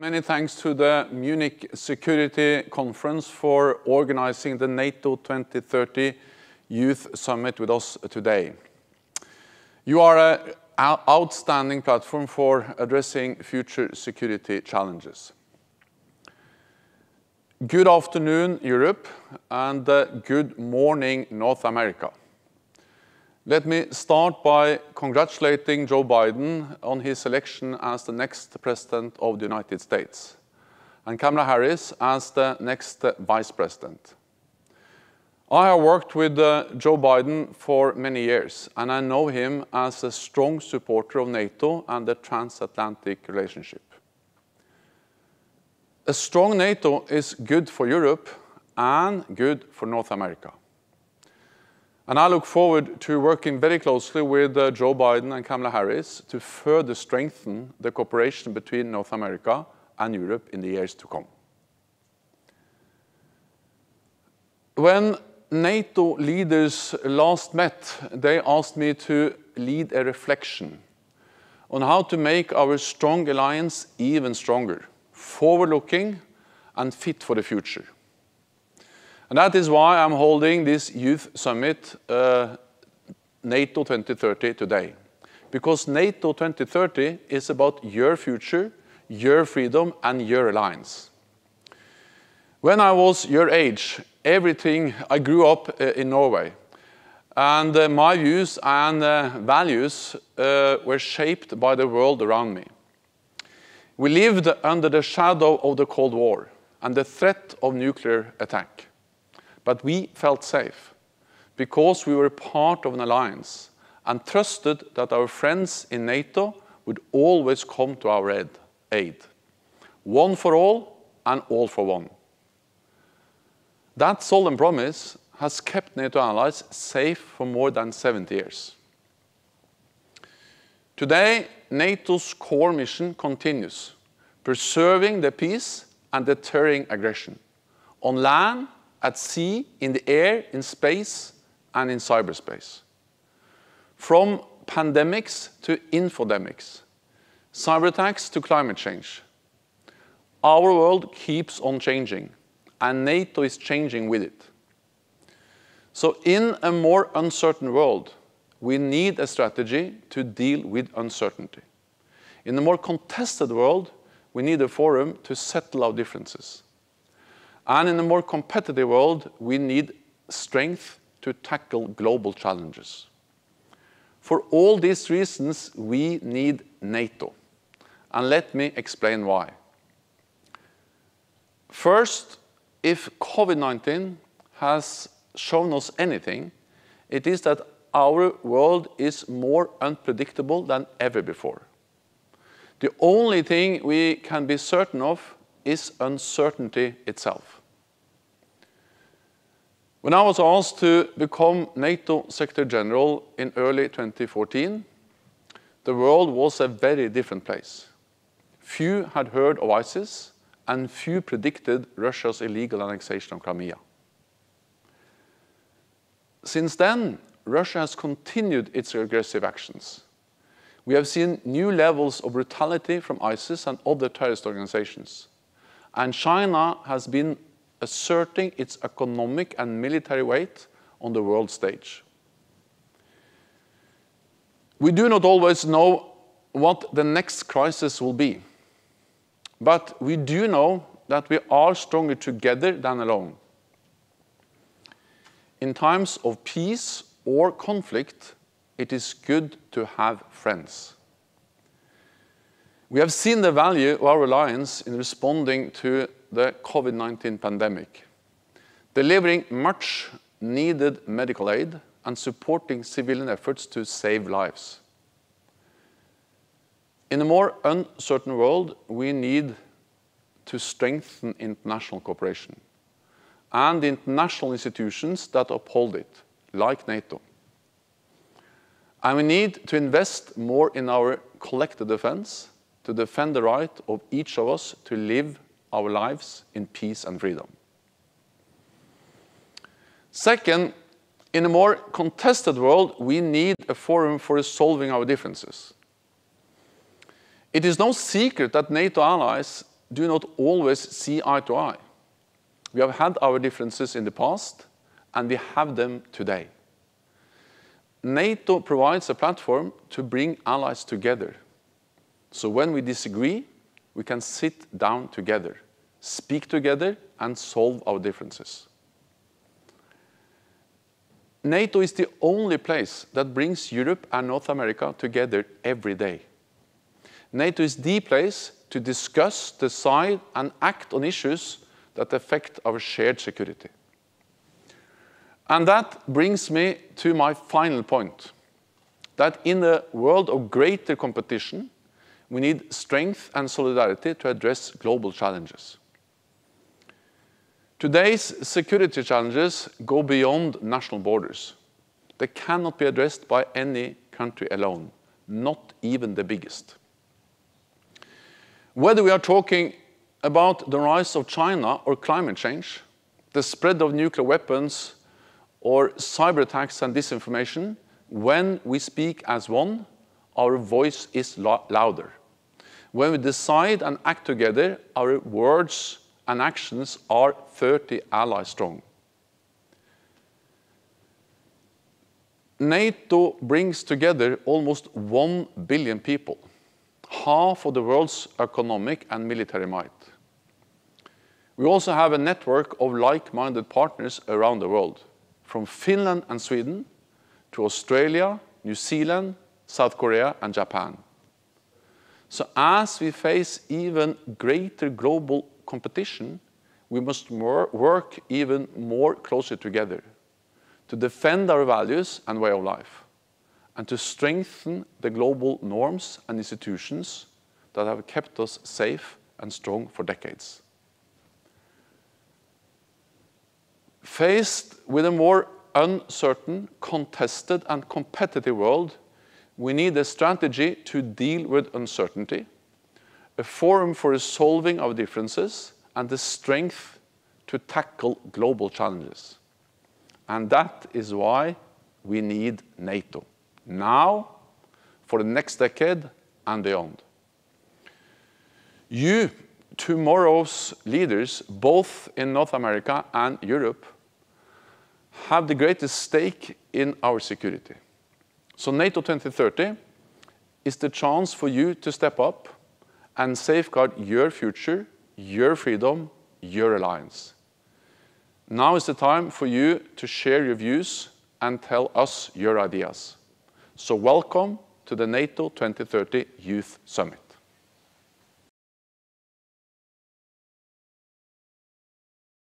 Many thanks to the Munich Security Conference for organizing the NATO 2030 Youth Summit with us today. You are an outstanding platform for addressing future security challenges. Good afternoon, Europe, and uh, good morning, North America. Let me start by congratulating Joe Biden on his election as the next President of the United States, and Kamala Harris as the next Vice President. I have worked with uh, Joe Biden for many years, and I know him as a strong supporter of NATO and the transatlantic relationship. A strong NATO is good for Europe and good for North America. I look forward to working very closely with uh, Joe Biden and Kamala Harris to further strengthen the cooperation between North America and Europe in the years to come. When NATO leaders last met, they asked me to lead a reflection on how to make our strong alliance even stronger, forward-looking, and fit for the future. And that is why I'm holding this Youth Summit, uh, NATO 2030 today. Because NATO 2030 is about your future, your freedom, and your alliance. When I was your age, everything, I grew up uh, in Norway, and uh, my views and values were shaped by the world around me. We lived under the shadow of the Cold War and the threat of nuclear attack. But we felt safe because we were part of an alliance and trusted that our friends in NATO would always come to our aid. One for all and all for one. That solemn promise has kept NATO allies safe for more than 70 years. Today, NATO's core mission continues, preserving the peace and deterring aggression on land, at sea, in the air, in space, and in cyberspace. From pandemics to infodemics, cyber attacks to climate change, our world keeps on changing, and NATO is changing with it. So in a more uncertain world, we need a strategy to deal with uncertainty. In a more contested world, we need a forum to settle our differences. And in a more competitive world, we need strength to tackle global challenges. For all these reasons, we need NATO, and let me explain why. First, if COVID-19 has shown us anything, it is that our world is more unpredictable than ever before. The only thing we can be certain of is uncertainty itself. When I was asked to become NATO Secretary General in early 2014, the world was a very different place. Few had heard of ISIS, and few predicted Russia's illegal annexation of Crimea. Since then, Russia has continued its aggressive actions. We have seen new levels of brutality from ISIS and other terrorist organizations, and China has been asserting its economic and military weight on the world stage. We do not always know what the next crisis will be, but we do know that we are stronger together than alone. In times of peace or conflict, it is good to have friends. We have seen the value of our alliance in responding to the COVID-19 pandemic, delivering much needed medical aid and supporting civilian efforts to save lives. In a more uncertain world, we need to strengthen international cooperation and the international institutions that uphold it, like NATO. And we need to invest more in our collective defense to defend the right of each of us to live our lives in peace and freedom. Second, in a more contested world, we need a forum for resolving our differences. It is no secret that NATO allies do not always see eye to eye. We have had our differences in the past, and we have them today. NATO provides a platform to bring allies together. So when we disagree, we can sit down together, speak together, and solve our differences. NATO is the only place that brings Europe and North America together every day. NATO is the place to discuss, decide, and act on issues that affect our shared security. And that brings me to my final point, that in a world of greater competition, we need strength and solidarity to address global challenges. Today's security challenges go beyond national borders. They cannot be addressed by any country alone, not even the biggest. Whether we are talking about the rise of China or climate change, the spread of nuclear weapons, or cyber attacks and disinformation, when we speak as one, our voice is louder. When we decide and act together, our words and actions are 30 allies strong. NATO brings together almost 1 billion people, half of the world's economic and military might. We also have a network of like-minded partners around the world, from Finland and Sweden to Australia, New Zealand, South Korea, and Japan. So as we face even greater global competition, we must work even more closely together to defend our values and way of life, and to strengthen the global norms and institutions that have kept us safe and strong for decades. Faced with a more uncertain, contested, and competitive world, we need a strategy to deal with uncertainty, a forum for resolving our differences, and the strength to tackle global challenges. And that is why we need NATO, now, for the next decade, and beyond. You, tomorrow's leaders, both in North America and Europe, have the greatest stake in our security. So NATO 2030 is the chance for you to step up and safeguard your future, your freedom, your alliance. Now is the time for you to share your views and tell us your ideas. So welcome to the NATO 2030 Youth Summit.